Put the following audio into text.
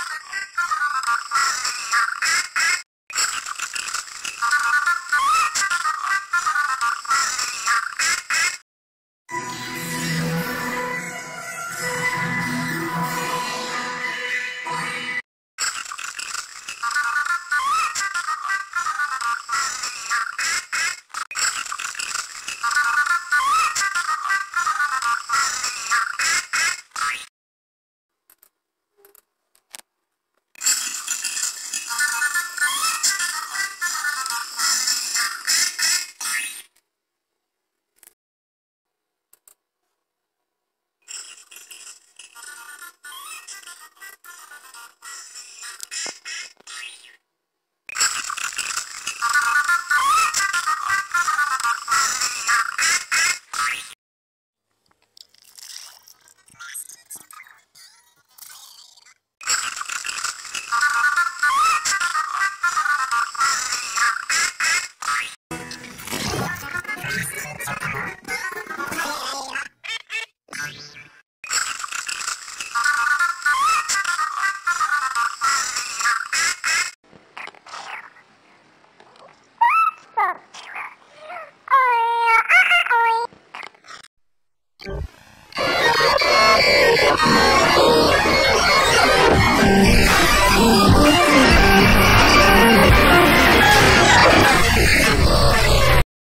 Ah! Oh, my God.